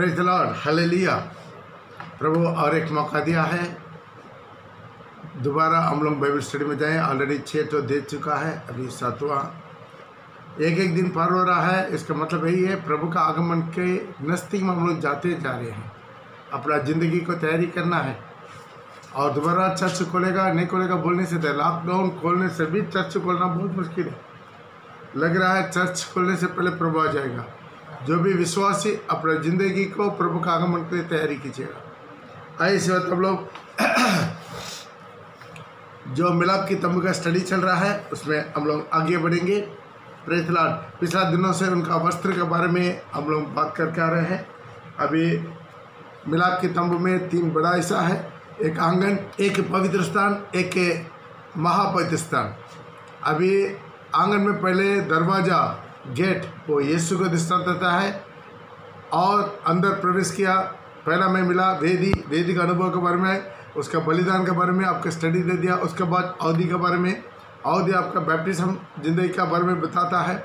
Praise Lord hallelujah प्रभु और एक मौका दिया है। दोबारा हम लोग बाइबल स्टडी में जाएँ। ऑलरेडी छः तो दे चुका है। अभी सातवां। एक एक दिन पार हो रहा है। इसका मतलब यही है, प्रभु का आगमन के नज़दीक में हम लोग जाते जा रहे हैं। अपना ज़िंदगी को तैयारी करना है। और दोबारा चर्च खोलेगा, नहीं खोलेगा, बोलने से लॉकडाउन खोलने से भी चर्च खोलना बहुत मुश्किल है। लग रहा है चर्च खोलने से पहले प्रभु आ जाएगा। जो भी विश्वासी अपने ज़िंदगी को प्रभु का आगमन के लिए तैयारी कीजिएगा। आइए इस वक्त हम लोग जो मिलाप की तंबू का स्टडी चल रहा है, उसमें हम लोग आगे बढ़ेंगे। प्रेथलाड पिछला दिनों से उनका वस्त्र के बारे में हम लोग बात करके आ रहे हैं। अभी मिलाप के तंबू में तीन बड़ा हिस्सा है, एक आँगन, एक पवित्र स्थान, एक महापवित्र स्थान। अभी आँगन में पहले दरवाज़ा गेट वो यीशु को दृष्टांत देता है और अंदर प्रवेश किया। पहला मैं मिला, वेदी वेदी का अनुभव के बारे में, उसका बलिदान के बारे में, आपका स्टडी दे दिया। उसके बाद अवधि के बारे में, अवधि आपका बैप्टिज्म ज़िंदगी के बारे में बताता है।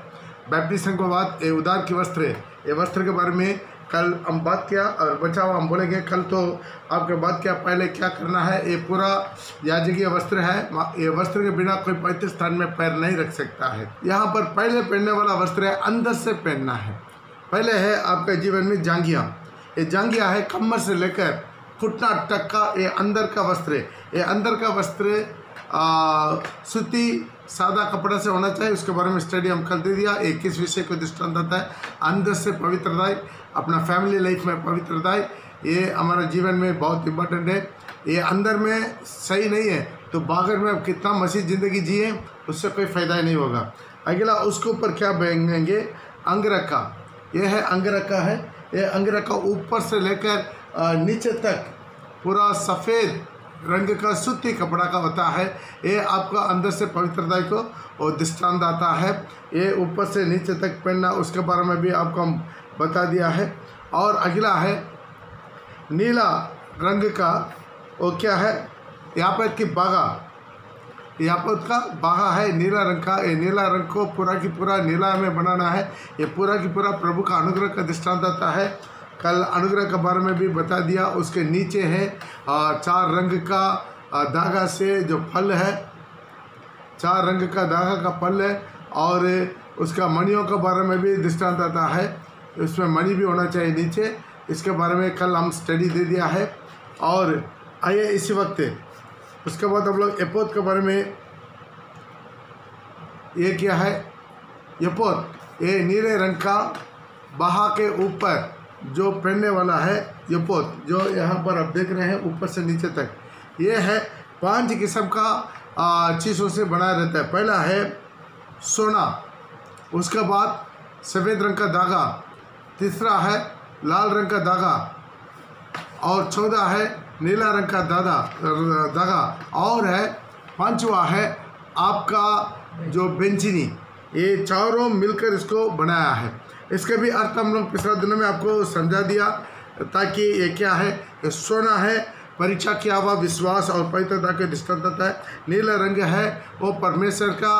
बैप्टिज्म के बाद ये उदार के वस्त्र ये वस्त्र के बारे में कल हम बात किया और बचाओ, हम बोलेंगे कल तो आपके बात किया, पहले क्या करना है? ये पूरा याजकीय वस्त्र है। ये वस्त्र के बिना कोई पवित्र स्थान में पैर नहीं रख सकता है। यहाँ पर पहले पहनने वाला वस्त्र है, अंदर से पहनना है। पहले है आपके जीवन में जांगिया ये जांगिया है कमर से लेकर घुटना तक का ये अंदर का वस्त्र ये अंदर का वस्त्र सूती सादा कपड़ा से होना चाहिए, उसके बारे में स्टडी हम कर दे दिया। एक किस विषय को दृष्टांत आता है। अंदर से पवित्रता अपना फैमिली लाइफ में पवित्रता ये हमारे जीवन में बहुत इम्पोर्टेंट है। ये अंदर में सही नहीं है तो बाहर में कितना मसीह ज़िंदगी जिए, उससे कोई फ़ायदा नहीं होगा। अगला, उसके ऊपर क्या बहेंगे अंगरखा। ये है अंगरखा है। ये अंगरखा ऊपर से लेकर नीचे तक, पूरा सफ़ेद रंग का, सूती कपड़ा का होता है। ये आपका अंदर से पवित्रता को और दृष्टांत आता है। ये ऊपर से नीचे तक पहनना, उसके बारे में भी आपको हम बता दिया है। और अगला है, नीला रंग का वो क्या है? यहाँ पर की बागा। यहाँ पर का बागा है, नीला रंग का। ये नीला रंग को पूरा की पूरा नीला में बनाना है। ये पूरा की पूरा प्रभु का अनुग्रह का दृष्टांत आता है। कल अनुग्रह के बारे में भी बता दिया। उसके नीचे है चार रंग का धागा से जो फल है, चार रंग का धागा का फल है और उसका मणियों के बारे में भी दृष्टांत आता है। उसमें मणि भी होना चाहिए नीचे। इसके बारे में कल हम स्टडी दे दिया है। और आइए इसी वक्त, उसके बाद हम लोग एपोत के बारे में ये क्या है। यपोत ये नीले रंग का बहा के ऊपर जो पहनने वाला है, ये पोत, जो यहाँ पर आप देख रहे हैं, ऊपर से नीचे तक। ये है पाँच किस्म का चीज़ों से बना रहता है। पहला है सोना, उसके बाद सफ़ेद रंग का धागा, तीसरा है लाल रंग का धागा, और चौदह है नीला रंग का दादा धागा, और है पांचवा है आपका जो बेंचिनी। ये चारों मिलकर इसको बनाया है। इसके भी अर्थ हम लोग पिछले दिनों में आपको समझा दिया ताकि ये क्या है ये सोना है परीक्षा किया हुआ विश्वास और पवित्रता के दृष्टांत है। नीला रंग है वो परमेश्वर का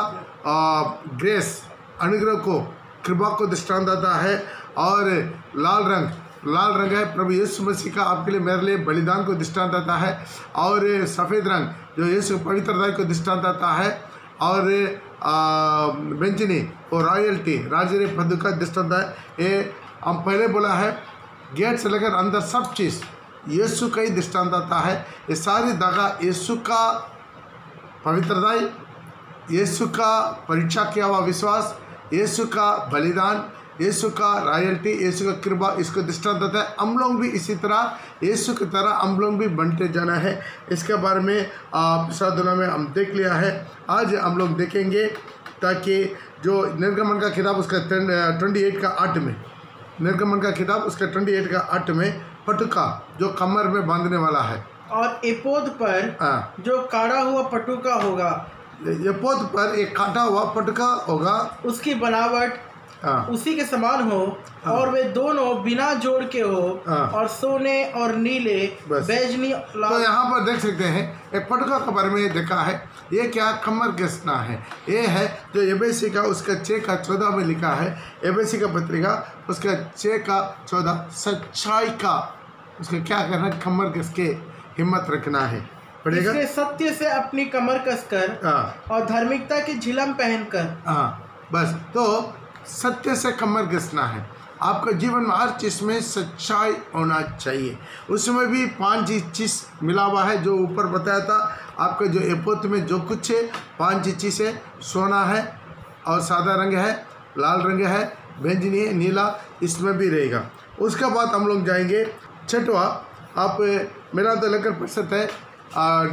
आ, ग्रेस अनुग्रह को कृपा को दृष्टांत है। और लाल रंग लाल रंग है प्रभु यीशु मसीह का आपके लिए मेरे लिए बलिदान को दृष्टांत आता है। और सफ़ेद रंग जो यीशु पवित्रता को दृष्टांत आता है और बेंचनी और रॉयल्टी राजरे पद का दृष्टांत है। ये हम पहले बोला है, गेट से लेकर अंदर सब चीज़, यीशु का ही दृष्टांत आता है। ये सारी दगा यीशु का पवित्रताई, यीशु का परीक्षा किया हुआ विश्वास, यीशु का बलिदान यीशु का रॉयल्टी यीशु का कृपा इसको दृष्टांत देता है हम लोग भी इसी तरह यीशु की तरह हम लोग भी बनते जाना है इसके बारे में दिनों में हम देख लिया है आज हम लोग देखेंगे ताकि जो निर्गमन का किताब उसका ट्वेंटी एट का आठ में निर्गमन का किताब उसका ट्वेंटी एट का आठ में पटुका जो कमर में बांधने वाला है और एपोद पर हाँ। जो काटा हुआ पटुका होगा यपोद पर एक काटा हुआ पटका होगा। उसकी बनावट हाँ। उसी के समान हो और वे दोनों बिना जोड़ के हो हाँ। और सोने और नीले बैजनी तो यहाँ पर देख सकते हैं एक पटका के बारे में देखा है ये क्या कमर कसना है। ये है जो एबीसी का उसका छः का चौदह में लिखा है एबीसी का पत्रिका उसका छः का चौदह सच्चाई का उसका क्या करना है कमर कस के हिम्मत रखना है। पड़ेगा सत्य से अपनी कमर कसकर हाँ। और धार्मिकता की झिलम पहनकर हाँ बस तो सत्य से कमर घिसना है। आपका जीवन में हर चीज़ में सच्चाई होना चाहिए। उसमें भी पाँच ही चीज़ मिला हुआ है, जो ऊपर बताया था। आपका जो एपोत में जो कुछ है, पाँच ही चीज़ है। सोना है और सादा रंग है, लाल रंग है, बैंजनी है, नीला, इसमें भी रहेगा। उसके बाद हम लोग जाएँगे। छठवा, आप, मेरा तो लेकर पढ़ है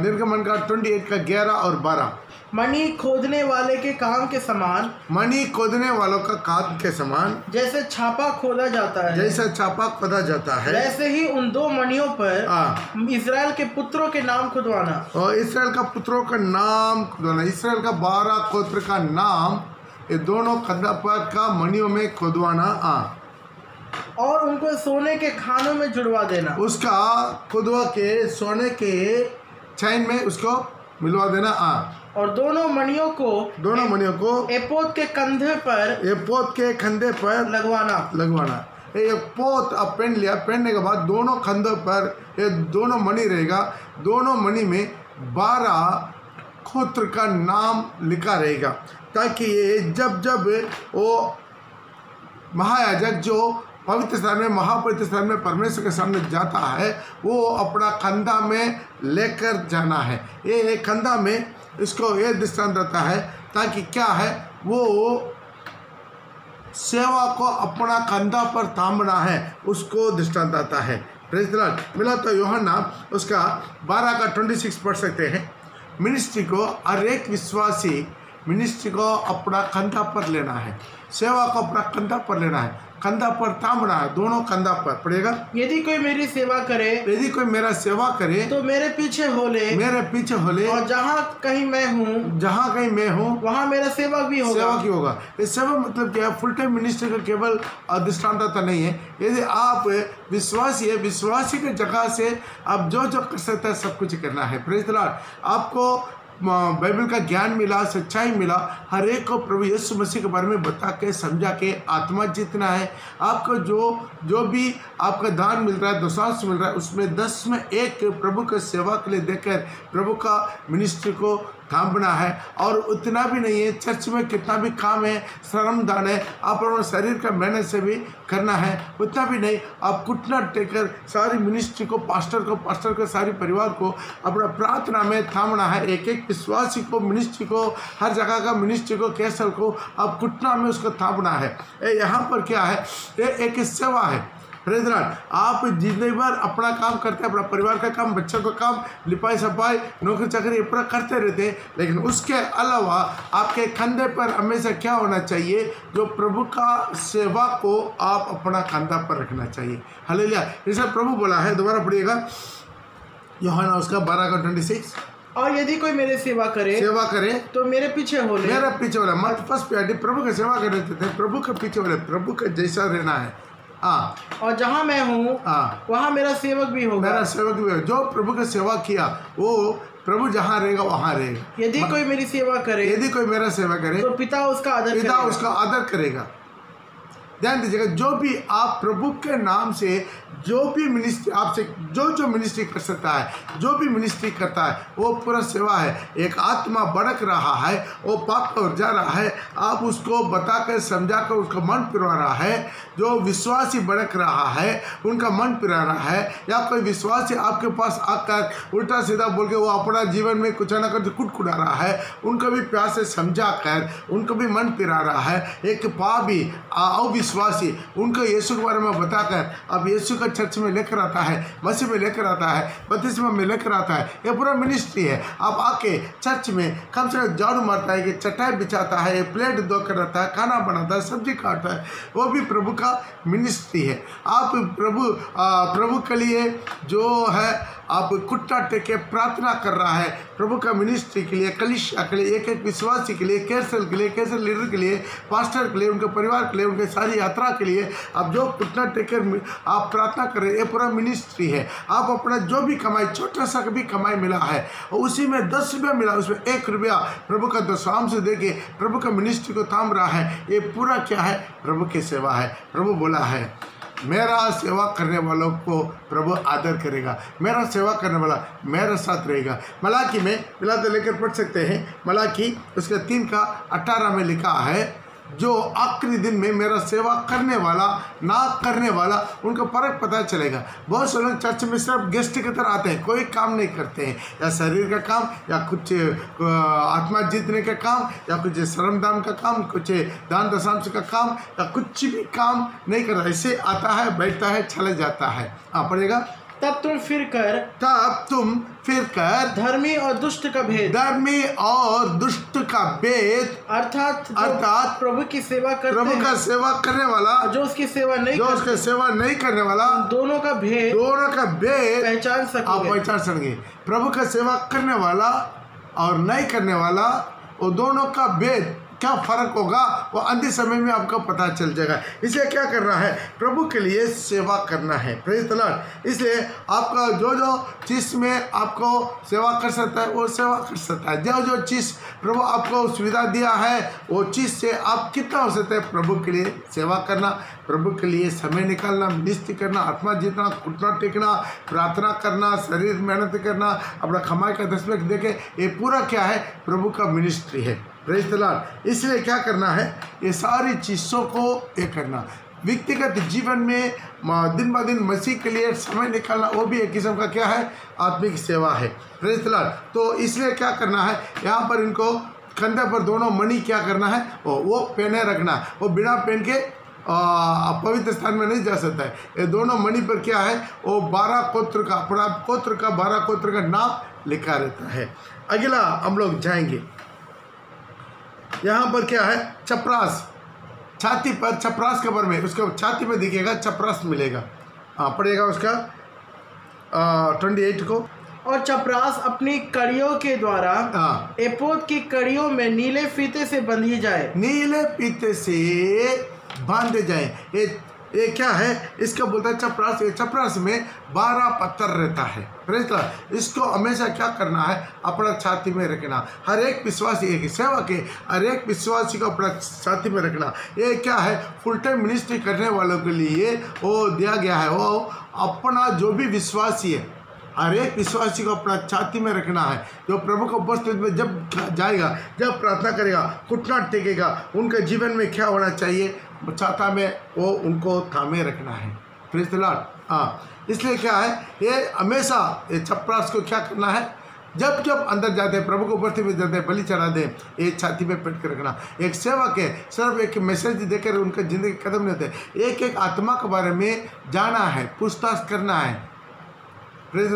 निर्गमन का ट्वेंटी एट का ग्यारह और बारह। मणि खोदने वाले के काम के समान मणि खोदने वालों का काम के समान जैसे छापा खोदा जाता है जैसा छापा खोदा जाता है वैसे ही उन दो मणियों पर हाँ। इसराइल के पुत्रों के नाम खुदवाना। और इसराइल का पुत्रों का नाम खुदवाना। इसराइल का बारह गोत्र का नाम ये दोनों कदपर का मणियों में खुदवाना आ और उनको सोने के खानों में जुड़वा देना। उसका खुदवा के सोने के चैन में उसको मिलवा देना हाँ। और दोनों मणियों को दोनों मणियों को एपोद के कंधे पर ये पोत के कंधे पर लगवाना। लगवाना। ये पोत अब पहन लिया। पहनने के बाद दोनों कंधों पर ये दोनों मणि रहेगा। दोनों मणि में बारह खोत्र का नाम लिखा रहेगा। ताकि ये जब जब वो महायाजक जो पवित्र स्थान में महापवित्र स्थान में परमेश्वर के सामने जाता है वो अपना कंधा में लेकर जाना है। ये ये कंधा में इसको ये दृष्टांत रहता है ताकि क्या है, वो सेवा को अपना कंधा पर थामना है, उसको दृष्टांत आता है। मिला तो योहन्ना उसका बारह का ट्वेंटी सिक्स पढ़ सकते हैं। मिनिस्ट्री को हर एक विश्वासी मिनिस्ट्री को अपना कंधा पर लेना है। सेवा को अपना कंधा पर लेना है। कंधा पर थामना है दोनों कंधा पर। पड़ेगा यदि कोई मेरी सेवा करे यदि कोई मेरा सेवा करे तो मेरे पीछे हो ले मेरे पीछे होले और जहाँ कहीं मैं हूँ जहाँ कहीं मैं हूँ वहाँ मेरा सेवक भी होगा। सेवा की होगा। ये सेवा मतलब क्या है? फुल टाइम मिनिस्टर का केवल दृष्टांतता नहीं है। यदि आप विश्वासी है विश्वासी के जगह से आप जो जो कर सकते हैं सब कुछ करना है। प्रेज आपको बाइबल का ज्ञान मिला, सच्चाई मिला, हर एक को प्रभु यीशु मसीह के बारे में बता के, समझा के आत्मा जीतना है। आपको जो जो भी आपका दान मिल रहा है दशांश मिल रहा है, उसमें दस में एक प्रभु के सेवा के लिए देकर, प्रभु का मिनिस्ट्री को थामना है और उतना भी नहीं है, चर्च में कितना भी काम है, श्रम दान है, आप अपने शरीर का मेहनत से भी करना है, उतना भी नहीं, आप कुटना टेकर सारी मिनिस्ट्री को पास्टर को पास्टर को सारी परिवार को अपना प्रार्थना में थामना है एक एक विश्वासी को मिनिस्ट्री को, हर जगह का मिनिस्ट्री को कैसल को, आप घुटना में उसको थामना है। यहाँ पर क्या है? ये एक सेवा है। प्रेज लॉर्ड आप जितने बार अपना काम करते हैं अपना परिवार का काम बच्चों का काम लिपाई सफ़ाई नौकरी चाकरी ये पूरा करते रहते हैं लेकिन उसके अलावा आपके कंधे पर हमेशा क्या होना चाहिए? जो प्रभु का सेवा को आप अपना कंधा पर रखना चाहिए। हालेलुया। जैसे प्रभु बोला है दोबारा पढ़िएगा। योहाना उसका बारह का ट्वेंटी सिक्स और यदि कोई मेरी सेवा करे सेवा करे तो मेरे पीछे हो ले। मेरा पीछे वाला मत फ़र्स्ट प्यारी। प्रभु की सेवा कर रहे थे प्रभु के पीछे वाले प्रभु का जैसा रहना है। हाँ। और जहाँ मैं हूँ हाँ। वहाँ मेरा सेवक भी होगा। मेरा सेवक भी है। जो प्रभु की सेवा किया वो प्रभु जहाँ रहेगा वहाँ रहेगा। यदि कोई मेरी सेवा करे यदि कोई मेरा सेवा करे तो पिता उसका आदर पिता उसका आदर करेगा। ध्यान दीजिएगा, जो भी आप प्रभु के नाम से, जो भी मिनिस्ट्री आपसे, जो जो मिनिस्ट्री कर सकता है, जो भी मिनिस्ट्री करता है, वो पूरा सेवा है। एक आत्मा भड़क रहा है, वो पाप पर जा रहा है, आप उसको बताकर, समझाकर, उसका मन पिरवा रहा है। जो विश्वासी भड़क रहा है, उनका मन पिरा रहा है। या कोई विश्वासी आपके पास आकर उल्टा सीधा बोल के वो अपना जीवन में कुछ ना कुछ कुटकुटा रहा है, उनको भी प्यार से समझा कर उनको भी मन पिरा रहा है। एक पापी, अविश्वासी उनको यीशु के बारे में बताकर अब यीशु का चर्च में लेकर आता है मसीह में लेकर आता है बत्तीसवा में लेकर आता है ये पूरा मिनिस्ट्री है। आप आके चर्च में कम से कम झाड़ू मारता है कि चटाई बिछाता है प्लेट धो कर रहता है खाना बनाता है सब्ज़ी काटता है वो भी प्रभु का मिनिस्ट्री है। आप प्रभु आ, प्रभु के लिए जो है आप कुट्टा टेके प्रार्थना कर रहा है प्रभु का मिनिस्ट्री के लिए कलिशा के लिए एक एक विश्वासी के लिए कैसल के लिए कैसल लीडर के लिए पास्टर के लिए, उनके परिवार के लिए, उनके सारी यात्रा के लिए आप जो कुटना टेकर आप प्रार्थना कर रहे ये पूरा मिनिस्ट्री है। आप अपना जो भी कमाई, छोटा सा भी कमाई मिला है, और उसी में दस रुपया मिला, उसमें एक रुपया प्रभु का दशवाम से दे के प्रभु का मिनिस्ट्री को थाम रहा है। ये पूरा क्या है? प्रभु की सेवा है। प्रभु बोला है मेरा सेवा करने वालों को प्रभु आदर करेगा। मेरा सेवा करने वाला मेरे साथ रहेगा। मलाकी में मिला तो लेकर पढ़ सकते हैं। मलाकी उसके तीन का अट्ठारह में लिखा है। जो आखिरी दिन में मेरा सेवा करने वाला ना करने वाला, उनको फ़र्क पता चलेगा। बहुत से लोग चर्च में सिर्फ़ गेस्ट की तरह आते हैं, कोई काम नहीं करते हैं। या शरीर का काम, या कुछ आत्मा जीतने का काम, या कुछ श्रम दान का काम, कुछ दान दशांश का काम, या कुछ भी काम नहीं करता। ऐसे आता है, बैठता है, चले जाता है। हाँ पड़ेगा तब तुम फिर कर तब तुम फिर कर धर्मी और दुष्ट का भेद। धर्मी और दुष्ट का भेद। अर्थात अर्थात प्रभु की सेवा कर प्रभु का सेवा करने वाला जो उसकी सेवा नहीं जो उसका सेवा नहीं करने वाला दोनों का भेद दोनों का भेद पहचान आप पहचान सकेंगे। प्रभु का सेवा करने वाला और नहीं करने वाला वो दोनों का भेद क्या फ़र्क होगा, वो अंतिम समय में आपको पता चल जाएगा। इसलिए क्या करना है? प्रभु के लिए सेवा करना है। इसलिए आपका जो जो चीज़ में आपको सेवा कर सकता है, वो सेवा कर सकता है। जो जो चीज़ प्रभु आपको सुविधा दिया है, वो चीज़ से आप कितना हो सकता है? प्रभु के लिए सेवा करना, प्रभु के लिए समय निकालना, निश्चित करना, आत्मा जीतना, घुटना टेकना, प्रार्थना करना, शरीर मेहनत करना, अपना कमाई का दसवें देके, ये पूरा क्या है? प्रभु का मिनिस्ट्री है। प्रेज इसलिए क्या करना है? ये सारी चीज़ों को ये करना। व्यक्तिगत जीवन में दिन ब दिन मसीह के लिए समय निकालना, वो भी एक किस्म का क्या है? आत्मिक सेवा है। प्रेज तो इसलिए क्या करना है? यहाँ पर इनको कंधे पर दोनों मणि क्या करना है? वो वो पहने रखना। वो बिना पहन के पवित्र स्थान में नहीं जा सकता है। ये दोनों मणि पर क्या है? वो बारह कोत्र का, अपना कोत्र का बारह कोत्र का नाम लिखा रहता है। अगला हम लोग जाएँगे। यहाँ पर क्या है? चपरास। छाती पर चपरास कबर में। उसका छाती में दिखेगा चपरास मिलेगा। हाँ पड़ेगा उसका ट्वेंटी एट को। और चपरास अपनी कड़ियों के द्वारा हाँ। एपोत की कड़ियों में नीले फीते से बंधी जाए। नीले फीते से बांधे जाए। ये ये क्या है? इसका बोलता है चपरास। ये चपरास में बारह पत्थर रहता है। इसको हमेशा क्या करना है? अपना छाती में रखना। हर एक विश्वासी, एक सेवा के हर एक विश्वासी को अपना छाती में रखना। ये क्या है? फुल टाइम मिनिस्ट्री करने वालों के लिए वो दिया गया है। वो अपना जो भी विश्वासी है, हर एक विश्वासी को अपना छाती में रखना है। जो प्रभु को उपस्थित में जब जाएगा, जब प्रार्थना करेगा, घुटना टेकेगा, उनके जीवन में क्या होना चाहिए? छाता में, वो उनको थामे रखना है। प्रेज द लॉर्ड हाँ इसलिए क्या है, ये हमेशा ये चपरास को क्या करना है, जब जब अंदर जाते हैं, प्रभु को उपस्थित में जाते हैं, बलि चढ़ा दें एक छाती में पेट कर रखना। एक सेवक है, सिर्फ़ एक मैसेज देकर उनका ज़िंदगी खत्म नहीं होते। एक एक आत्मा के बारे में जाना है, पूछताछ करना है। प्रेज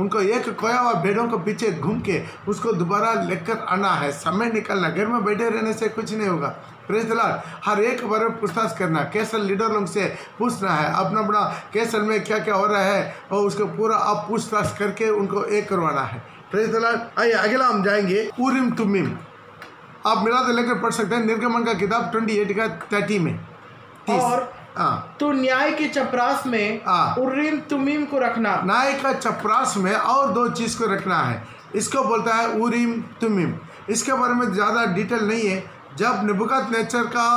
उनको एक खोया हुआ भेड़ों के पीछे घूम के उसको दोबारा लेकर आना है। समय निकलना, घर में बैठे रहने से कुछ नहीं होगा। प्रेज लॉर्ड हर एक बार पूछताछ करना, कैसल लीडर लोग से पूछना है अपना अपना कैसल में क्या क्या हो रहा है, और उसको पूरा आप पूछताछ करके उनको एक करवाना है। प्रेज लॉर्ड आइए अगला हम जाएँगे। उरिम तुमिम। आप मिला तो लेकर पढ़ सकते हैं, निर्गमन का किताब ट्वेंटी एट का थर्टी में। तीस। और तू न्याय के चपरास में हाँ। उर्रीम तुमीम को रखना। न्याय का चपरास में और दो चीज़ को रखना है। इसको बोलता है उरीम तुमिम। इसके बारे में ज़्यादा डिटेल नहीं है। जब निबुकत नेचर का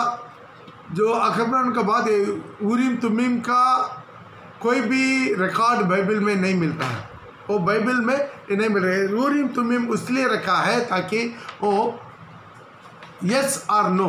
जो अखबरन का बाद है उरीम तुमिम का कोई भी रिकॉर्ड बाइबल में नहीं मिलता है। वो बाइबल में नहीं मिल रहा है। उरीम तुमिम इसलिए रखा है ताकि वो यस और नो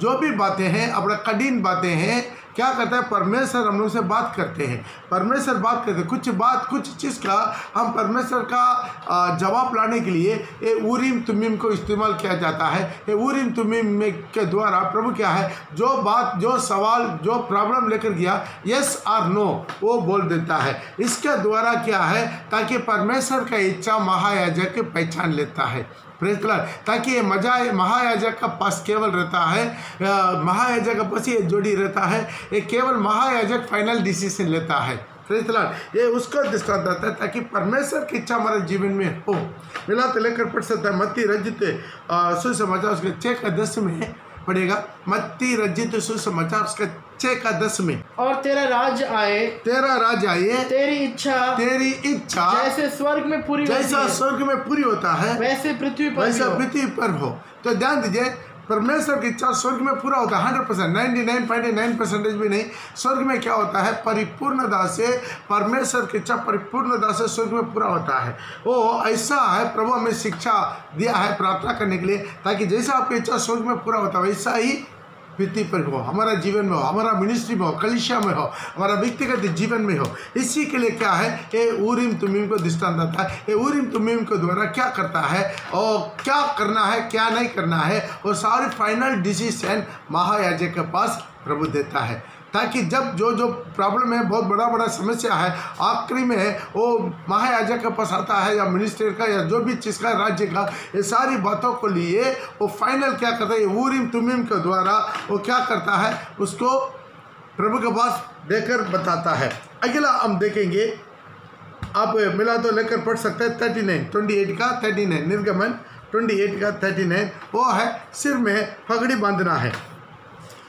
जो भी बातें हैं अपना कठिन बातें हैं क्या करता है? परमेश्वर हम लोग से बात करते हैं। परमेश्वर बात करते हैं। कुछ बात, कुछ चीज़ का हम परमेश्वर का जवाब लाने के लिए ये उरीम तुमीम को इस्तेमाल किया जाता है। ये उरीम तुमीम में के द्वारा प्रभु क्या है? जो बात, जो सवाल, जो प्रॉब्लम लेकर गया यस और नो वो बोल देता है। इसके द्वारा क्या है? ताकि परमेश्वर का इच्छा महायाजक पहचान लेता है। प्रेज लॉर्ड ताकि ये मज़ा महायाजक का पास केवल रहता है महायाजक का पास ये जोड़ी रहता है, ये केवल महायाजक फाइनल डिसीज़न लेता है। प्रेज ये उसका दृष्टांत आता है ताकि परमेश्वर की इच्छा हमारे जीवन में हो। मिला तो लेकर पढ़ सकता है, मत्ती रजित सुसमाचार उसके छः का दस में पढ़ेगा मत्ती रजित सुसमाचार उसका छह का दस में। और तेरा राज आए। तेरा राज आए। तेरी इच्छा। तेरी इच्छा। जैसे स्वर्ग में पूरी जैसा स्वर्ग में पूरी होता है वैसे पृथ्वी पर वैसा पृथ्वी पर हो। तो ध्यान दीजिए परमेश्वर की इच्छा स्वर्ग में पूरा होता है hundred percent ninety nine point nine percentage भी नहीं। स्वर्ग में क्या होता है? परिपूर्णता से, परमेश्वर की इच्छा परिपूर्णता से स्वर्ग में पूरा होता है। वो ऐसा है, प्रभु हमें शिक्षा दिया है प्रार्थना करने के लिए, ताकि जैसा आपकी इच्छा स्वर्ग में पूरा होता है, वैसा ही पृथ्वी पर हो, हमारा जीवन में हो, हमारा मिनिस्ट्री में हो कलिशा में हो, हमारा व्यक्तिगत जीवन में हो, इसी के लिए क्या है? ये ऊरिम तुमीम को दृष्टान था ये ऊरिम तुमीम के द्वारा क्या करता है? और क्या करना है, क्या नहीं करना है? और सारी फाइनल डिसीज़न महायाजक के पास प्रभु देता है। ताकि जब जो जो प्रॉब्लम है, बहुत बड़ा बड़ा समस्या है, आखिरी में वो महायाजक के पास आता है या मिनिस्टर का या जो भी चीज़ का, राज्य का, ये सारी बातों को लिए वो फाइनल क्या करता है ऊरिम तुमिम के द्वारा वो क्या करता है, उसको प्रभु के पास देकर बताता है। अगला हम देखेंगे, आप मिला तो लेकर पढ़ सकते हैं थर्टी नाइन ट्वेंटी एट का थर्टी नाइन निर्गमन ट्वेंटी एट का थर्टी नाइन वो है, सिर में पगड़ी बांधना है।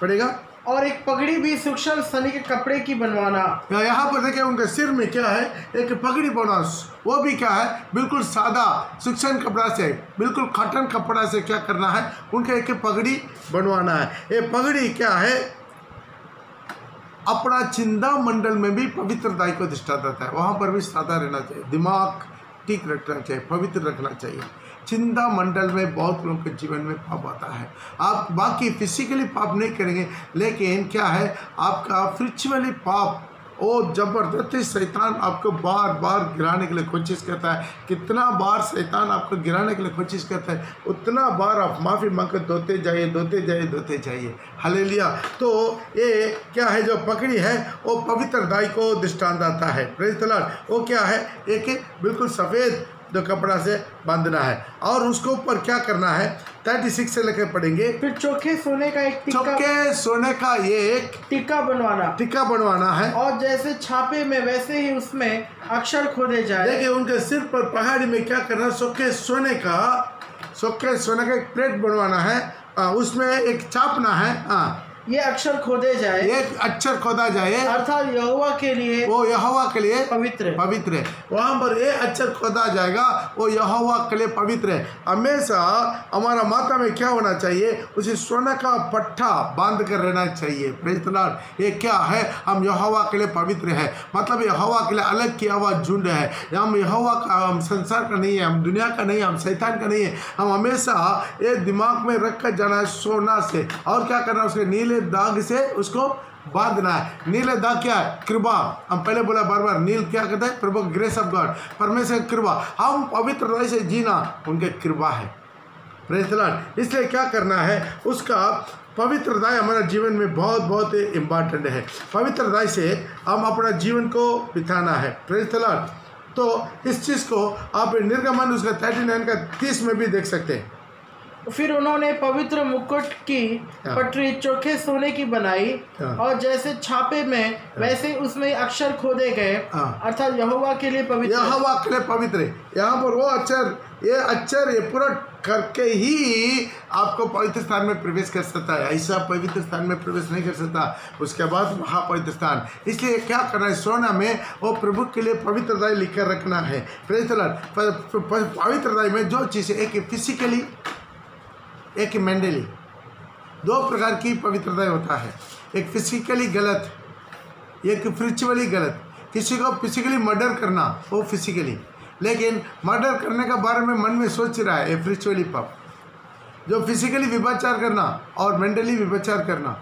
पड़ेगा और एक पगड़ी भी सूक्ष्म सनी के कपड़े की बनवाना। यहाँ पर देखिए उनके सिर में क्या है, एक पगड़ी बना वो भी क्या है, बिल्कुल सादा सूक्ष्म कपड़ा से, बिल्कुल कॉटन कपड़ा से क्या करना है, उनके एक पगड़ी बनवाना है। ये पगड़ी क्या है, अपना चिंता मंडल में भी पवित्रताई को दृष्टा देता है। वहाँ पर भी सादा रहना चाहिए, दिमाग ठीक रखना चाहिए, पवित्र रखना चाहिए। चिंता मंडल में बहुत लोगों के जीवन में पाप आता है। आप बाकी फिजिकली पाप नहीं करेंगे, लेकिन क्या है, आपका स्पिरिचुअली पाप वो ज़बरदस्ती शैतान आपको बार बार गिराने के लिए कोशिश करता है। कितना बार शैतान आपको गिराने के लिए कोशिश करता है, उतना बार आप माफ़ी मांग कर धोते जाइए धोते जाइए धोते जाइए। हले लिया तो ये क्या है, जो पकड़ी है, वो पवित्र दाई को दृष्टांत आता है। प्रेज वो क्या है, एक बिल्कुल सफ़ेद जो कपड़ा से बांधना है। और उसके ऊपर क्या करना है थर्टी सिक्स से लेकर पढ़ेंगे। फिर चोखे सोने का एक टिक्का चौके सोने का ये एक टिक्का बनवाना। टिक्का बनवाना है। और जैसे छापे में वैसे ही उसमें अक्षर खोदे जाए। देखिए उनके सिर पर पहाड़ी में क्या करना है सोखे सोने का सोखे सोने का एक प्लेट बनवाना है। आ, उसमें एक छापना है। हाँ ये अक्षर खोदे जाए। एक अक्षर खोदा जाए। अर्थात यहोवा के लिए वो यहोवा के लिए पवित्र। पवित्र। है वहाँ पर ये अक्षर खोदा जाएगा वो यहोवा के लिए पवित्र। है हमेशा हमारा माता में क्या होना चाहिए? उसे सोने का पट्टा बाँध कर रहना चाहिए। प्रेज ये क्या है? हम यहोवा के लिए पवित्र है। मतलब यहोवा के लिए अलग किया हुआ झुंड है। हम यहोवा का हम संसार का नहीं है हम दुनिया का नहीं है हम शैतान का नहीं है। हम हमेशा ये दिमाग में रख कर जाना है सोना से। और क्या करना है? उसके नीले दाग से उसको बांधना है। नीले दाग क्या है? कृपा। हम पहले बोला बार बार, नील क्या कहते हैं? प्रभु ग्रेस ऑफ़ गॉड परमेश्वर कृपा। हम पवित्र हृदय से जीना, उनके कृपा है। इसलिए क्या करना है? उसका पवित्र हृदय हमारा जीवन में बहुत बहुत इंपॉर्टेंट है। पवित्र हृदय से हम अपना जीवन को बिताना है। तो इस चीज़ को आप निर्गमन उसका थर्टी नाइन का तीस में भी देख सकते हैं। फिर उन्होंने पवित्र मुकुट की हाँ। पटरी चोखे सोने की बनाई हाँ। और जैसे छापे में वैसे उसमें अक्षर खोदे गए हाँ। अर्थात यहोवा के लिए पवित्र यहोवा के लिए पवित्र यहाँ पर वो अक्षर ये अक्षर ये पूरा करके ही आपको पवित्र स्थान में प्रवेश कर सकता है ऐसा पवित्र स्थान में प्रवेश नहीं कर सकता उसके बाद वहाँ पवित्र स्थान इसलिए क्या करना है सोना में वो प्रभु के लिए पवित्र दाय लिख कर रखना है प्रेज द लॉर्ड। प- प- प- पवित्र दाय में जो चीज़ें एक फिजिकली एक मेंटली दो प्रकार की पवित्रता होता है। एक फिजिकली गलत, एक फ्रिचुअली गलत। किसी को फिजिकली मर्डर करना, वो फिजिकली लेकिन मर्डर करने के बारे में मन में सोच रहा है, ये स्पिरिचुअली पाप। जो फिजिकली विभाचार करना और मेंटली विभाचार करना,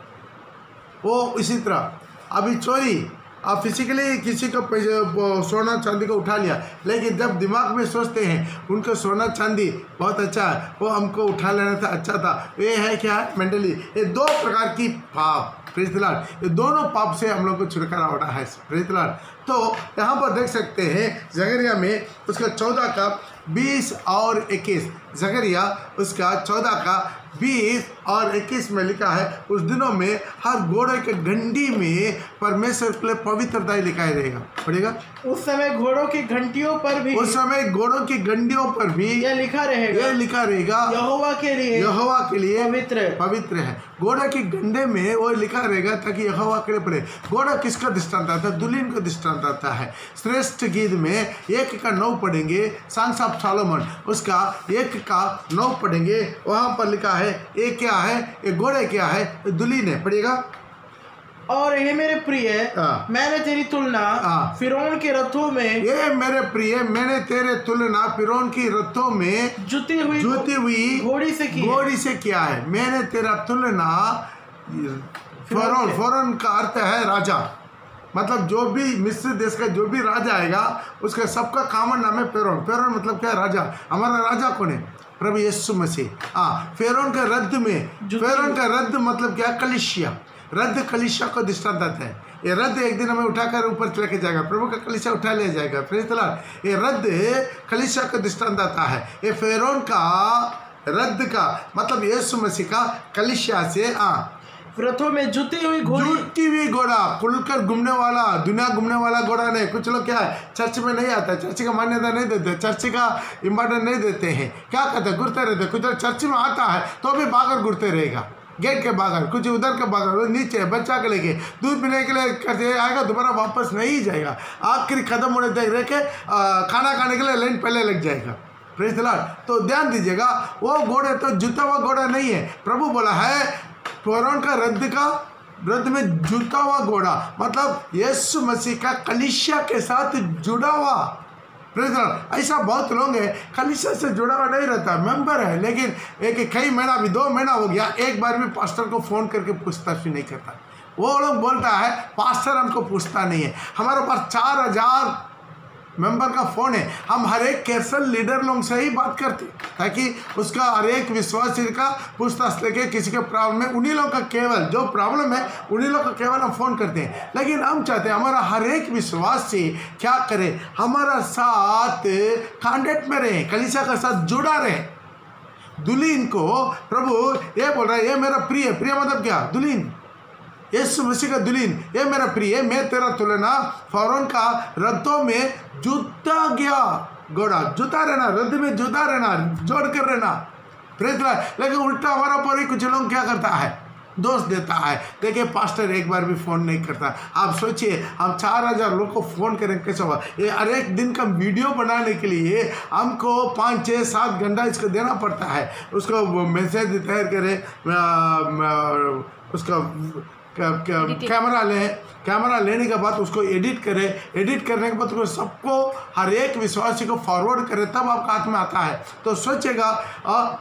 वो इसी तरह। अभी चोरी आप फिजिकली किसी को सोना चांदी को उठा लिया, लेकिन जब दिमाग में सोचते हैं, उनको सोना चांदी बहुत अच्छा है, वो हमको उठा लेना था अच्छा था। ये है क्या है मेंटली ये दो प्रकार की पाप प्रेतलाल ये दोनों पाप से हम लोग को छुटकारा होना है प्रेतलाल तो यहाँ पर देख सकते हैं जगरिया में उसका चौदह का बीस और इक्कीस। जकरिया, उसका चौदह का बीस और इक्कीस में लिखा है उस दिनों में हर घोड़े के घंटी में परमेश्वर के लिए पवित्रता ही लिखाई रहेगा। पड़ेगा उस समय घोड़ों की घंटियों पर भी उस समय घोड़ों की घंटियों पर भी यह लिखा रहेगा। ये लिखा रहेगा यहोवा के लिए यहोवा के लिए पवित्र। पवित्र है। घोड़ा के गंडे में वो लिखा रहेगा ताकि यहोवा के लिए पड़े घोड़ा किसका दृष्टांत आता है? दुल्हन का दृष्टांत आता है। श्रेष्ठ गीत में एक का नौ पढ़ेंगे सांस ऑफ़ सालोमन। उसका एक का नौ पढ़ेंगे वहाँ पर लिखा है ये क्या है ये घोड़े क्या है ये दुल्हन है पढ़ेगा और ये मेरे प्रिय हाँ। मैंने तेरी तुलना हाँ। फिरौन के रथों में ये मेरे प्रिय मैंने तेरे तुलना फिरौन की रथों में जुती हुई जूती हुई घोड़ी से की घोड़ी से किया है। मैंने तेरा तुलना फ़ौरन फ़ौरन का अर्थ है राजा। मतलब जो भी मिस्र देश का जो भी राजा आएगा उसका सबका कॉमन नाम है फेरोन। फेरोन मतलब क्या है? राजा। हमारा राजा कौन है? प्रभु यीशु मसीह। हाँ फेरोन का रद्द में फेरोन का रद्द मतलब क्या? कलिशिया रद्द कलिशिया को दृष्टांत आता है। ये रद्द एक दिन हमें उठाकर ऊपर लेके जाएगा। प्रभु का कलिशा उठा लिया जाएगा। फिर ये रद्द कलिशा का दृष्टांत आता है। ये फेरोन का रद्द का मतलब यीशु मसीह का कलिशा से हाँ रथों में जुती हुई घोड़ी। जुटी हुई घोड़ा, खुलकर घूमने वाला, दुनिया घूमने वाला घोड़ा नहीं। कुछ लोग क्या है, चर्च में नहीं आता, चर्च का मान्यता नहीं देते, चर्च का इम्पोर्टेंट नहीं देते हैं। क्या कहते घुरते रहते, कुछ लोग चर्च में आता है तो भी बागर घुरते रहेगा। गेट के बाहर, कुछ उधर के बाहर नीचे, बच्चा के लेके, दूध पीने के लिए करते आएगा, दोबारा वापस नहीं जाएगा। आखिरी खत्म होने तक रह के खाना खाने के लिए लाइन पहले लग जाएगा। प्रेज द तो ध्यान दीजिएगा, वो घोड़े तो जुता हुआ घोड़ा नहीं है। प्रभु बोला है फ़ौरन का रद्द का रद्द में जुटा हुआ घोड़ा मतलब यीशु मसीह का कलिशिया के साथ जुड़ा हुआ. ऐसा बहुत लोग हैं कलिशा से जुड़ा हुआ नहीं रहता मेंबर है, लेकिन एक एक कई महीना भी, दो महीना हो गया, एक बार भी पास्टर को फ़ोन करके पूछताछ भी नहीं करता वो लोग बोलता है पास्टर हमको पूछता नहीं है हमारे पास चार हज़ार मेंबर का फ़ोन है। हम हर एक कैसल लीडर लोग से ही बात करते ताकि उसका हर एक विश्वासी का पूछताछ लेके किसी के प्रॉब्लम में उन्हीं लोग का केवल, जो प्रॉब्लम है, उन्हीं लोग का केवल हम फ़ोन करते हैं। लेकिन हम चाहते हैं हमारा हर एक विश्वासी क्या करे? हमारा साथ कांटेक्ट में रहे कलिसा का साथ जुड़ा रहे। दुल्हन को, प्रभु, ये बोल रहा है, ये मेरा प्रिय प्रिय मतलब क्या? दुल्हन। यीशु मसीह का दुल्हन। ये मेरा प्रिय मैं तेरा तुलना। फ़ौरन का रथों में जूता गया। घोड़ा, जूता रहना, रथ में जूता रहना, जोड़ कर रहना। प्रेत लेकिन उल्टा हमारा पर ही कुछ लोग क्या करता है? दोष देता है। देखिए, पास्टर एक बार भी फ़ोन नहीं करता। आप सोचिए, हम चार हज़ार लोग को फ़ोन करें, कैसे होगा? ये हर एक दिन का वीडियो बनाने के लिए हमको पाँच छः सात घंटा इसको देना पड़ता है। उसको मैसेज तैयार करें उसका कैमरा ले कैमरा लेने के बाद उसको एडिट करे। एडिट करने के बाद उसको सबको हर एक विश्वासी को फॉरवर्ड करे तब आपका हाथ में आता है। तो सोचेगा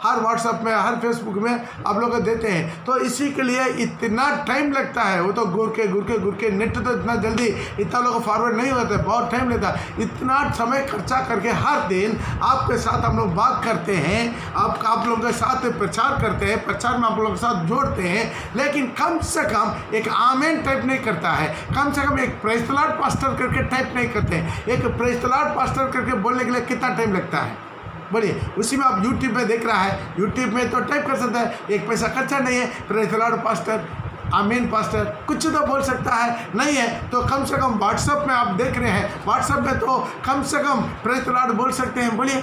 हर व्हाट्सएप में हर फेसबुक में आप लोग देते हैं। तो इसी के लिए इतना टाइम लगता है। वो तो गुर के गुर के गुर के नेट तो इतना जल्दी इतना लोग फॉरवर्ड नहीं होते बहुत टाइम लेता है। इतना समय खर्चा करके हर दिन आपके साथ हम लोग बात करते हैं आप आप लोगों के साथ प्रचार करते हैं प्रचार में आप लोगों के साथ जोड़ते हैं लेकिन कम से कम एक आमेन टाइप नहीं करता है। कम से कम एक प्रेस्तलाट पास्टर करके टाइप नहीं करते एक प्रेस्तलाट पास्टर करके बोलने के लिए कितना टाइम लगता है? बोलिए, उसी में आप यूट्यूब में देख रहा है। यूट्यूब में तो टाइप कर सकता है। एक पैसा खर्चा नहीं है। प्रेस्तलाट पास्टर आमीन पास्टर कुछ तो बोल सकता है। नहीं है तो कम से कम व्हाट्सएप में आप देख रहे हैं। व्हाट्सएप में तो कम से कम प्रेस्तलाट बोल सकते हैं। बोलिए।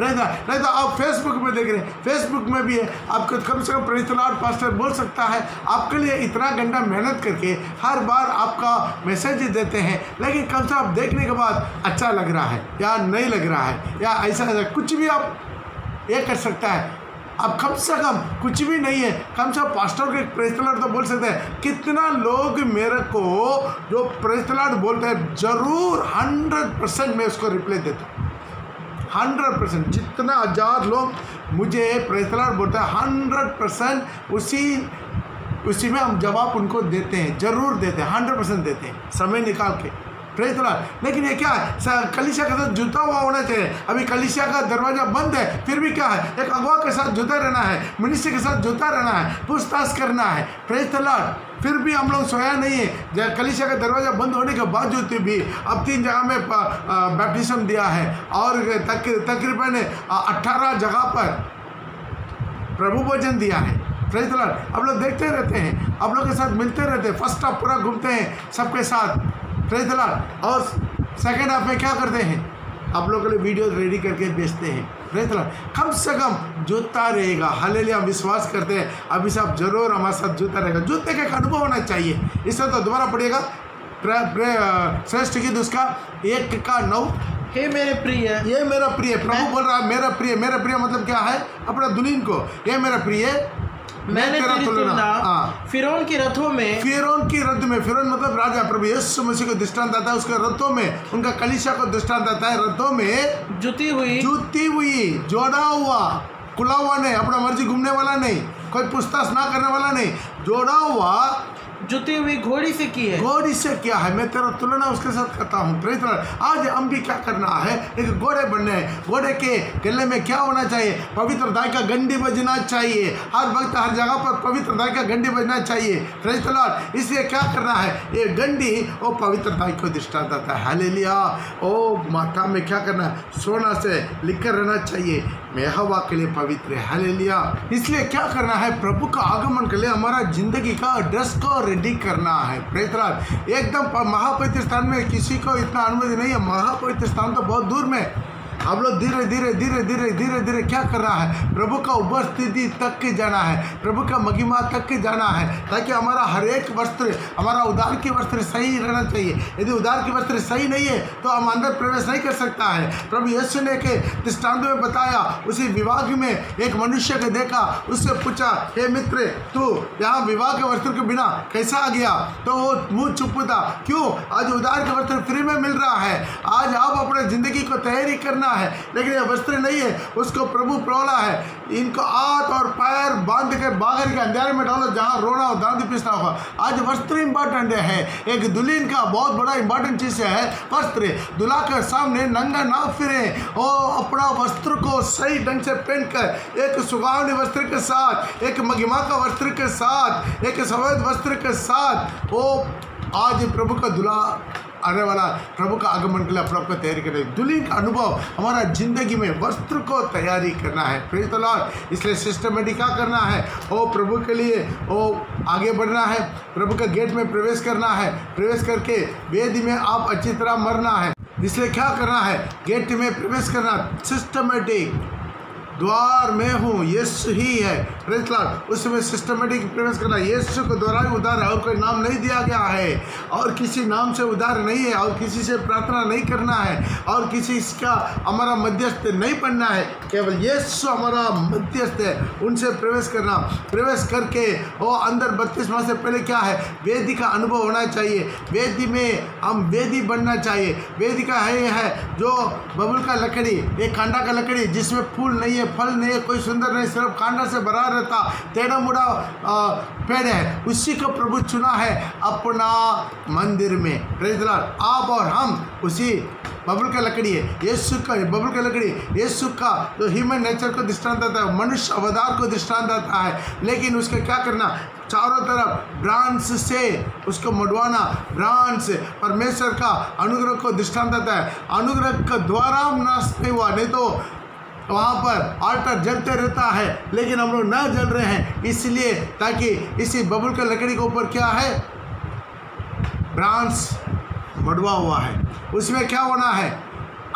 रहता नहीं तो आप फेसबुक में देख रहे हैं। फेसबुक में भी है। आपको कम से कम प्रेतलाट पास्टर बोल सकता है, आपके लिए इतना घंटा मेहनत करके हर बार आपका मैसेज देते हैं, लेकिन कम से आप देखने के बाद अच्छा लग रहा है, या नहीं लग रहा है, या ऐसा ऐसा कुछ भी आप ये कर सकता है। अब कम से कम कुछ भी नहीं है, कम से कम पास्टर को एक प्रेस्तलाट तो बोल सकते हैं, कितना लोग मेरे को जो प्रेस्तलाट बोलते हैं, ज़रूर हंड्रेड परसेंट मैं उसको रिप्लाई देता हूँ। हंड्रेड परसेंट जितना हज़ार लोग मुझे प्रेतलाट बोलता है हंड्रेड परसेंट उसी उसी में हम जवाब उनको देते हैं, ज़रूर देते हैं हंड्रेड परसेंट देते हैं, समय निकाल के। लॉर्ड लेकिन ये क्या है? कलीसिया के साथ जुता हुआ होना चाहिए। अभी कलीसिया का दरवाज़ा बंद है फिर भी क्या है? एक अगवा के साथ जुता रहना है मनुष्य के साथ जुता रहना है पूछताछ करना है। लॉर्ड। फिर भी हम लोग सोया नहीं है। कलिशा का दरवाज़ा बंद होने के बावजूद भी अब तीन जगह में बैप्टिज्म दिया है। और तक, तकरीबन अट्ठारह जगह पर प्रभु भोजन दिया है। प्रेज आप लोग देखते रहते हैं। आप लोग के साथ मिलते रहते हैं। फ़र्स्ट हाफ़ पूरा घूमते हैं सबके साथ। प्रेज लॉर्ड और सेकेंड हाफ़ में क्या करते हैं? आप लोग के लिए वीडियो रेडी करके बेचते हैं। प्रेज लॉर्ड कम से कम जूता रहेगा। हालेलुया हम विश्वास करते हैं। अभी साहब ज़रूर हमारे साथ जूता रहेगा। जूते का अनुभव होना चाहिए। इससे तो दोबारा पड़ेगा श्रेष्ठ गीत उसका एक का नौ। हे मेरे प्रिय। ये मेरा प्रिय। प्रभु बोल रहा है मेरा प्रिय मेरा प्रिय मतलब क्या है? अपना दुल्हन को। ये मेरा प्रिय मैंने तेरा तुलना। हाँ। फिरौन की रथों में फिरौन की रथ में फिरौन मतलब राजा प्रभु यीशु मसीह को दृष्टांत आता है उसके रथों में उनका कलिशा को दृष्टांत आता है रथों में जुती हुई। जुती हुई जोड़ा हुआ खुला हुआ नहीं अपना मर्ज़ी घूमने वाला नहीं कोई पूछताछ ना करने वाला नहीं जोड़ा हुआ जुती हुई घोड़ी से की है। गॉड इससे क्या है। मैं तेरा तुलना उसके साथ करता हूँ। आज हम भी क्या करना है? एक घोड़े बनने हैं। घोड़े के गले में क्या होना चाहिए? पवित्र दाय का गंडी बजना चाहिए। हर वक्त, हर जगह पर पवित्र दाय का गंडी बजना चाहिए। प्रेज इसलिए क्या करना है? ये गंडी वो पवित्र दाय को दृष्टा आता है। हालेलुया। ओ माथा में क्या करना है? सोना से लिख कर रहना चाहिए। मैं हवा के लिए पवित्र है। हालेलुया। इसलिए क्या करना है? प्रभु का आगमन के लिए हमारा ज़िंदगी का ड्रेस को रेडी करना है। प्रेतराज, एकदम महापवित्र स्थान में किसी को इतना अनुमति नहीं है। महापवित्र स्थान तो बहुत दूर में हम लोग धीरे धीरे धीरे धीरे धीरे धीरे क्या कर रहा है? प्रभु का उपस्थिति तक के जाना है। प्रभु का महिमा तक के जाना है, ताकि हमारा हर एक वस्त्र, हमारा उदार की वस्त्र सही रहना चाहिए। यदि उदार की वस्त्र सही नहीं है तो हम अंदर प्रवेश नहीं कर सकता है। प्रभु यीशु ने के दृष्टांत में बताया, उसी विवाह में एक मनुष्य को देखा, उससे पूछा, हे मित्र, तू यहाँ विवाह के वस्त्र के बिना कैसा आ गया? तो वो मुँह चुप था। क्यों? आज उदार के वस्त्र फ्री में मिल रहा है। आज आप अपने ज़िंदगी को तैयारी करना है, लेकिन ये वस्त्र नहीं है, उसको प्रभु प्रोला है। इनको हाथ और पैर बाँध कर बाहर के अंधेरे में डालो, जहाँ रोना हो दांत पीसना होगा आज वस्त्र इंपॉर्टेंट है। एक दुल्हन का बहुत बड़ा इंपॉर्टेंट चीज़ है, वस्त्र। दुल्हा के सामने नंगा ना फिरे। और अपना वस्त्र को सही ढंग से पहन कर एक सुगावनी वस्त्र के साथ, एक महिमा का वस्त्र के साथ, एक सफ़ेद वस्त्र के साथ वो आज प्रभु का दुल्हा आने वाला प्रभु का आगमन के लिए अपने आप को तैयारी करना है। दुल्हन का अनुभव हमारा ज़िंदगी में वस्त्र को तैयारी करना है। प्रेज द लॉर्ड इसलिए सिस्टमेटिक करना है। ओ प्रभु के लिए ओ आगे बढ़ना है। प्रभु के गेट में प्रवेश करना है। प्रवेश करके वेद में आप अच्छी तरह मरना है। इसलिए क्या करना है? गेट में प्रवेश करना। सिस्टमेटिक द्वार में हूँ, यीशु ही है। उसमें सिस्टमेटिक प्रवेश करना, यीशु को द्वारा ही उधार है और कोई नाम नहीं दिया गया है। और किसी नाम से उधार नहीं है, और किसी से प्रार्थना नहीं करना है, और किसी का हमारा मध्यस्थ नहीं बनना है। केवल यीशु हमारा मध्यस्थ है, उनसे प्रवेश करना। प्रवेश करके वो अंदर बत्तीस माह से पहले क्या है? वेदी का अनुभव होना चाहिए। वेदी में हम वेदी बनना चाहिए। वेदी का है है जो बबुल का लकड़ी, एक कांडा का लकड़ी, जिसमें फूल नहीं है फल नहीं है, कोई सुंदर नहीं, सिर्फ़ कांडा से भरा रहता, टेढ़ा मुड़ा पेड़ है, उसी को प्रभु चुना है अपना मंदिर में। आप और हम उसी बबुल का लकड़ी है, यीशु का बबुल का लकड़ी, यीशु का जो ह्यूमन नेचर को दृष्टांत आता है, मनुष्य अवतार को दृष्टांत आता है, लेकिन उसका क्या करना, चारों तरफ़ ब्रांच से उसको मडवाना ब्रांच परमेश्वर का अनुग्रह को दृष्टांत आता है। अनुग्रह का द्वारा नाश नहीं हुआ, नहीं तो वहाँ पर आल्टर जलते रहता है, लेकिन हम लोग न जल रहे हैं। इसलिए ताकि इसी बबुल के लकड़ी के ऊपर क्या है? ब्रांच मडवा हुआ है। उसमें क्या होना है?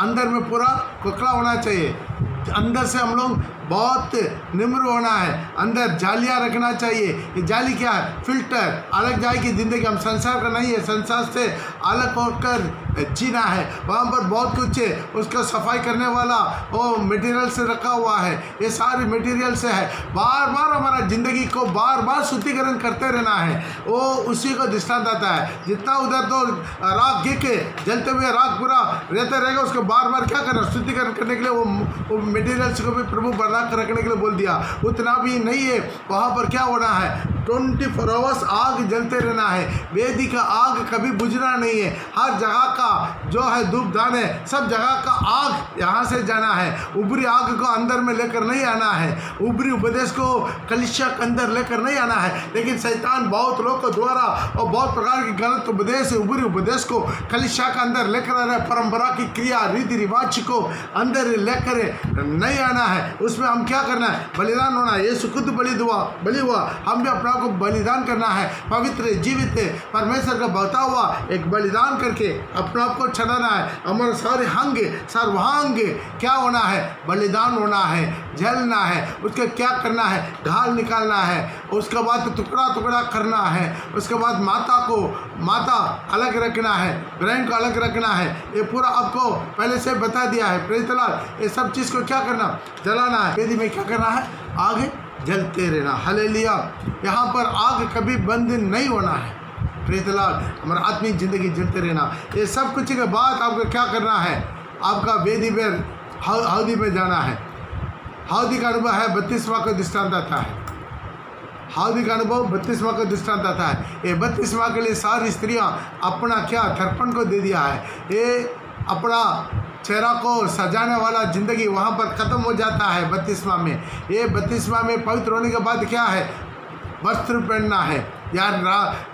अंदर में पूरा कोकला होना चाहिए। अंदर से हम लोग बहुत निम्र होना है। अंदर जालियाँ रखना चाहिए। ये जाली क्या है? फ़िल्टर। अलग जाएगी ज़िंदगी हम संसार का नहीं है। संसार से अलग होकर जीना है। वहाँ पर बहुत कुछ है। उसका सफ़ाई करने वाला वो मटेरियल से रखा हुआ है। ये सारे मटेरियल से है। बार बार हमारा ज़िंदगी को बार बार शुद्धिकरण करते रहना है। वो उसी को दृष्टांत आता है। जितना उधर तो राख गिर के जलते हुए राख पूरा रहता रहेगा, उसको बार बार क्या करना? शुद्धिकरण करने के लिए वो वो मटेरियल्स को भी प्रभु बना रखने के लिए बोल दिया। उतना भी नहीं है। वहाँ पर क्या होना है? ट्वेंटी फोर आवर्स आग जलते रहना है। वेदी का आग कभी बुझना नहीं है। हर जगह का जो है धूप दान है, सब जगह का आग यहाँ से जाना है। ऊपरी आग को अंदर में लेकर नहीं आना है। ऊपरी उपदेश को कलिशा के अंदर लेकर नहीं आना है। लेकिन शैतान बहुत लोग द्वारा और बहुत प्रकार की गलत उपदेश, ऊपरी उपदेश को कलिशा के अंदर लेकर आना है। परंपरा की क्रिया, रीति रिवाज को अंदर लेकर नहीं आना है। उसमें हम क्या करना है? बलिदान होना है। ये सुखुद बलि दुआ, बलि हुआ, हम भी अपना को बलिदान करना है। पवित्र, जीवित परमेश्वर का बता हुआ एक बलिदान करके अपने आप को चढ़ाना है। हमारे सारे सर्वांग क्या होना है? बलिदान होना है जलना है। उसका क्या करना है? घाल निकालना है। उसके बाद टुकड़ा टुकड़ा करना है। उसके बाद माता को, माता अलग रखना है। ब्रेन को अलग रखना है। ये पूरा आपको पहले से बता दिया है। प्रेतलाल ये सब चीज़ को क्या करना? जलाना है। वेदी में क्या करना है? आगे जलते रहना हले लिया यहाँ पर आग कभी बंद नहीं होना है। प्रेतलाल हमारा आत्मिक ज़िंदगी जलते रहना। ये सब कुछ के बाद आपको क्या करना है? आपका वेदी पर हौ- हौदी में जाना है। हौदी का अनुभव है, बत्तीसवा का दृष्टांत आता है। हौदी का अनुभव बत्तीसवा का दृष्टांत आता है। ये बत्तीसवा के लिए सारी स्त्रियाँ अपना क्या थर्पण को दे दिया है। ये अपना चेहरा को सजाने वाला ज़िंदगी वहाँ पर ख़त्म हो जाता है बत्तीसवा में। ये बत्तीसवा में पवित्र होने के बाद क्या है? वस्त्र पहनना है। या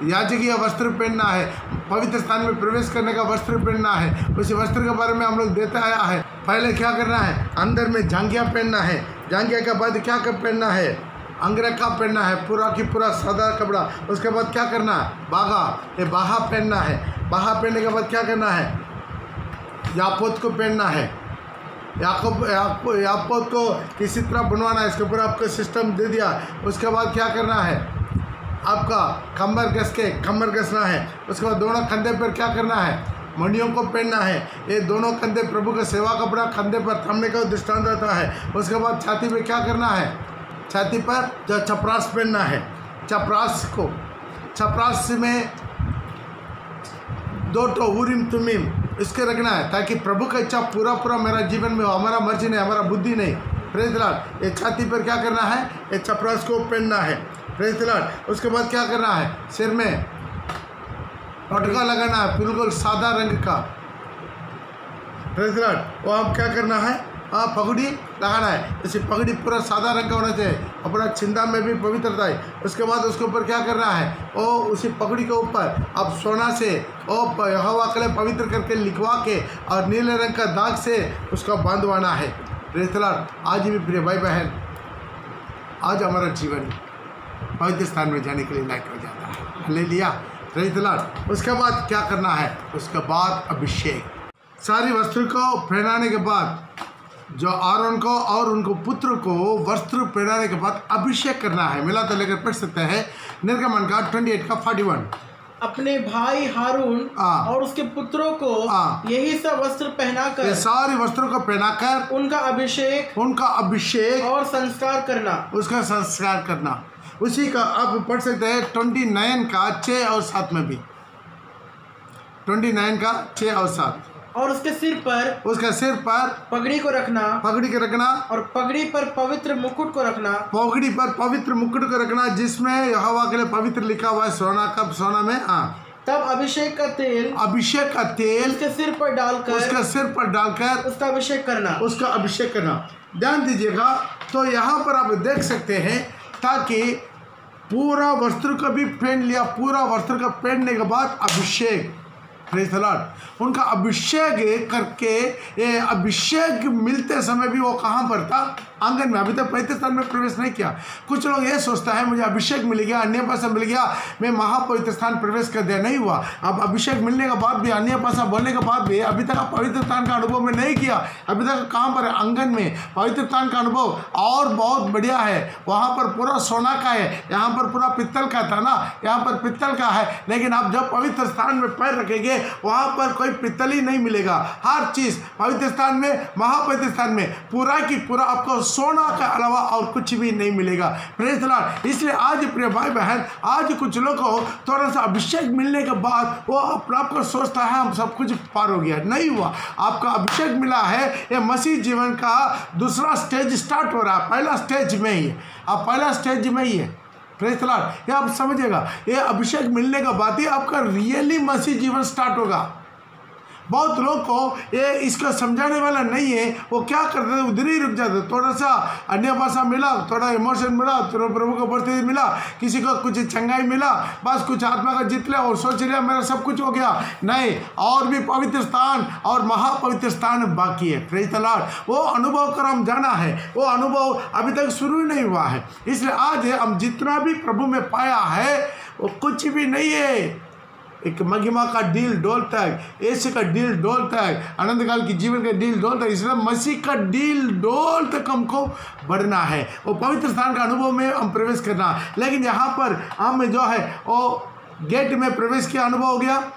याजकीय वस्त्र पहनना है। पवित्र स्थान में प्रवेश करने का वस्त्र पहनना है। उस वस्त्र के बारे में हम लोग देता आया है। पहले क्या करना है? अंदर में जांगिया पहनना है। जांगिया के बाद क्या पहनना है? अंगरखा पहनना है। पूरा की पूरा सादा कपड़ा। उसके बाद क्या करना? है बाघा। ये बाहा पहनना है। बाहा पहनने के बाद क्या करना है? यापोत को पहनना है। याकूब यापोत को किसी तरह बनवाना है, इसके ऊपर आपको सिस्टम दे दिया, उसके बाद क्या करना है? आपका कमर कस के कमर कसना है। उसके बाद दोनों कंधे पर क्या करना है? मंडियों को पहनना है। ये दोनों कंधे प्रभु का सेवा कपड़ा कंधे पर थमने का दृष्टांत रहता है। उसके बाद छाती पर क्या करना है? छाती पर जो चपरास पहनना है। चपरास को, चपरास में दो तो उरिम तुमीम, इसके रखना है, ताकि प्रभु का इच्छा पूरा पूरा मेरा जीवन में हो, हमारा मर्ज़ी नहीं, हमारा बुद्धि नहीं। प्रेतलाल ये छाती पर क्या करना है? ये चपरास को पहनना है। प्रेतलाल उसके बाद क्या करना है? सिर में पटका लगाना है, बिल्कुल सादा रंग का। प्रेतलाल वो आप क्या करना है? हाँ पगड़ी लगाना है जैसे पगड़ी पूरा सादा रंग का होना चाहिए अपना छिंदा में भी पवित्रता है उसके बाद उसके ऊपर क्या करना है? ओ, उसी पगड़ी के ऊपर अब सोना से, ओ हवा कले पवित्र करके लिखवा के और नीले रंग का दाग से उसका बांधवाना है। प्रेतलाल आज भी प्रिय भाई बहन आज हमारा जीवन पवित्र स्थान में जाने के लिए लायक हो जाता है। ले लिया प्रेतलाल उसके बाद क्या करना है? उसके बाद अभिषेक। सारी वस्त्र को पहनाने के बाद जो आरोन को और उनको पुत्र को वस्त्र पहनाने के बाद अभिषेक करना है। मिला तो लेकर पढ़ सकते हैं। निर्गमन का ट्वेंटी एट का फोर्टी वन अपने भाई हारून। और उसके पुत्रों को। यही सब वस्त्र ये पहनाकर सारे वस्त्रों को पहनाकर उनका अभिषेक उनका अभिषेक और संस्कार करना। उसका संस्कार करना। उसी का आप पढ़ सकते हैं ट्वेंटी नाइन का छः और सात में भी। ट्वेंटी नाइन का छः और सात। और उसके सिर पर उसके सिर पर पगड़ी को रखना पगड़ी को रखना और पगड़ी पर पवित्र मुकुट को रखना। पगड़ी पर पवित्र मुकुट को रखना जिसमें यहोवा के लिए पवित्र लिखा हुआ है सोना कब सोना में हाँ। तब अभिषेक का तेल अभिषेक का तेल उसके सिर पर डालकर उसका सिर पर डालकर उसका अभिषेक करना। उसका अभिषेक करना। ध्यान दीजिएगा तो यहाँ पर आप देख सकते हैं ताकि पूरा वस्त्र को भी पहन लिया पूरा वस्त्र का पहनने के बाद अभिषेक। The उनका अभिषेक करके अभिषेक मिलते समय भी वो कहाँ पर था? आँगन में, अभी तक पवित्र स्थान में प्रवेश नहीं किया। कुछ लोग ये सोचता है, मुझे अभिषेक मिल गया, अन्य भाषा मिल गया, मैं महापवित्र स्थान प्रवेश कर दिया। नहीं हुआ। अब अभिषेक मिलने के बाद भी, अन्य भाषा बोलने के बाद भी, अभी तक पवित्र स्थान का अनुभव में नहीं किया। अभी तक कहाँ पर? आँगन में। पवित्र स्थान का अनुभव और बहुत बढ़िया है। वहाँ पर पूरा सोना का है। यहाँ पर पूरा पित्तल का था ना? यहाँ पर पित्तल का है। लेकिन आप जब पवित्र स्थान में पैर रखेंगे, वहाँ पर कोई पित्तल ही नहीं मिलेगा। हर चीज़ पवित्र स्थान में, महापवित्र स्थान में, पूरा की पूरा आपको सोना के अलावा और कुछ भी नहीं मिलेगा। प्रेस लॉर्ड इसलिए आज प्रिय भाई बहन आज कुछ लोग को थोड़ा सा अभिषेक मिलने के बाद वो अपने आप को सोचता है, हम सब कुछ पार हो गया। नहीं हुआ। आपका अभिषेक मिला है, ये मसीह जीवन का दूसरा स्टेज स्टार्ट हो रहा है, पहला स्टेज में ही। अब पहला स्टेज में ही है। प्रेस ये आप समझेगा ये अभिषेक मिलने का बात ही आपका रियली मसीह जीवन स्टार्ट होगा। बहुत लोग को ये इसका समझाने वाला नहीं है। वो क्या करते थे? उधर ही रुक जाते थोड़ा सा अन्य भाषा मिला, थोड़ा इमोशन मिला, थोड़ा प्रभु का परिस्थिति मिला, किसी को कुछ चंगाई मिला, बस कुछ आत्मा का जीत लिया और सोच लिया, मेरा सब कुछ हो गया। नहीं, और भी पवित्र स्थान और महापवित्र स्थान बाकी है। प्रेज तलाट वो अनुभव कर हम जाना है। वो अनुभव अभी तक शुरू ही नहीं हुआ है। इसलिए आज हम जितना भी प्रभु में पाया है, वो कुछ भी नहीं है। एक महिमा का डील डोल तक ऐसे का डील डोल तक आनंद काल की जीवन का डील डोल तक इसलिए मसीह का डील डोल तक हमको बढ़ना है। वो पवित्र स्थान का अनुभव में हम प्रवेश करना। लेकिन यहाँ पर हम जो है, वो गेट में प्रवेश किया, अनुभव हो गया,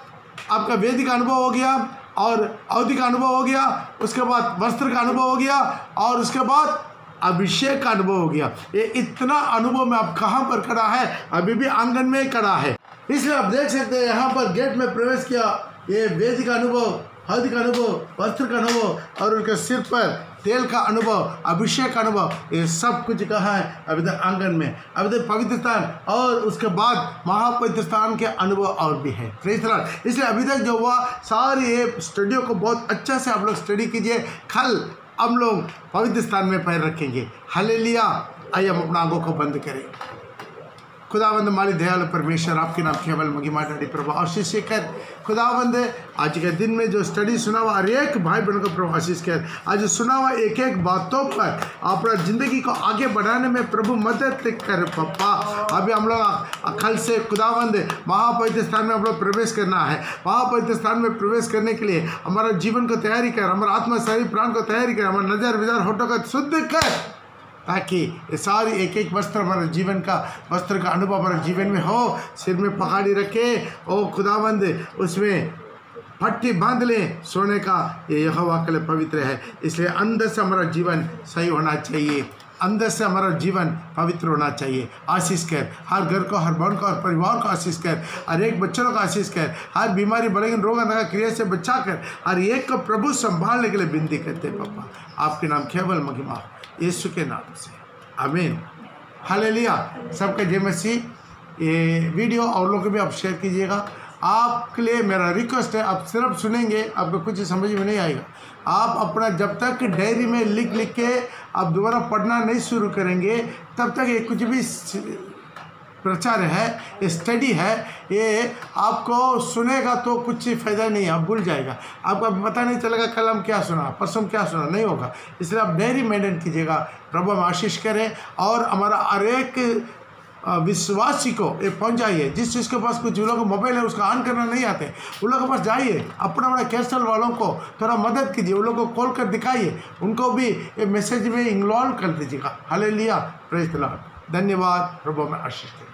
आपका वेदी का अनुभव हो गया, और अवधि का अनुभव हो गया, उसके बाद वस्त्र का अनुभव हो गया, और उसके बाद अभिषेक का अनुभव हो गया। ये इतना अनुभव में आप कहाँ पर खड़ा है? अभी भी आँगन में खड़ा है। इसलिए आप देख सकते हैं, यहाँ पर गेट में प्रवेश किया। ये वेद का अनुभव, हद का अनुभव, वस्त्र का अनुभव और उनके सिर पर तेल का अनुभव, अभिषेक का अनुभव, ये सब कुछ कहा है अभी तक आँगन में। अभी तक पवित्र स्थान और उसके बाद महापवित्र स्थान के अनुभव और भी है। इसलिए अभी तक जो हुआ, सारी ये स्टडियो को बहुत अच्छा से आप लोग स्टडी कीजिए। कल हम लोग पवित्र स्थान में पैर रखेंगे। हले लिया आइए हम अपना आँखों को बंद करें। खुदावंद माली दयालु परमेश्वर, आपके नाम केवल मगिमा डाडी प्रभु, आशीष कर खुदावंद, आज के दिन में जो स्टडी सुना हुआ, हर एक भाई बहन को प्रभु आशीष कर आज सुना हुआ एक एक बातों पर अपना ज़िंदगी को आगे बढ़ाने में प्रभु मदद कर पप्पा अभी हम लोग कल से खुदावंद, महापवित्र स्थान में हम लोग प्रवेश करना है। महापवित्र स्थान में प्रवेश करने के लिए हमारा जीवन को तैयारी कर, हमारा आत्मा, शरीर, प्राण को तैयारी कर, हमारा नज़र विजार होटो का शुद्ध कर। ताकि सारी एक एक वस्त्र हमारे जीवन का, वस्त्र का अनुभव हमारे जीवन में हो, सिर में पहाड़ी रखे, ओ खुदाबंद, उसमें पट्टी बाँध लें, सोने का ये यह वाकल पवित्र है। इसलिए अंदर से हमारा जीवन सही होना चाहिए। अंदर से हमारा जीवन पवित्र होना चाहिए। आशीष कर, हर घर को, हर बहन को, हर परिवार को आशीष कर, हर एक बच्चों को आशीष कर, हर बीमारी बढ़ेगी रोग अंधा क्रिया से बचा कर, हर एक को प्रभु संभालने के लिए बिनती करते पापा। आपके नाम केवल महिमा। यीशु के नाम से। अमीन हाल लिया सबका जय मसीह। ये वीडियो और लोग भी आप शेयर कीजिएगा। आपके लिए मेरा रिक्वेस्ट है, आप सिर्फ़ सुनेंगे, आपको कुछ समझ में नहीं आएगा। आप अपना जब तक डायरी में लिख लिख के आप दोबारा पढ़ना नहीं शुरू करेंगे, तब तक ये कुछ भी प्रचार है स्टडी है, ये आपको सुनेगा तो कुछ फ़ायदा नहीं है, आप भूल जाएगा। आपको पता नहीं चलेगा कल हम क्या सुना, परसों क्या सुना, नहीं होगा। इसलिए आप डेयरी मेंटेन कीजिएगा, प्रभु हम आशीष करें और हमारा हर एक विश्वासी को ये पहुंचाइए। जिस चीज़ के पास कुछ लोगों मोबाइल है, उसका ऑन करना नहीं आते, उन लोगों के पास जाइए, अपना अपना कैसल वालों को थोड़ा मदद कीजिए, उन लोगों को कॉल कर दिखाइए, उनको भी ये मैसेज में इन्वॉल्व कर दीजिएगा। हले लिया प्रेस धन्यवाद, प्रभु में आशीष करें।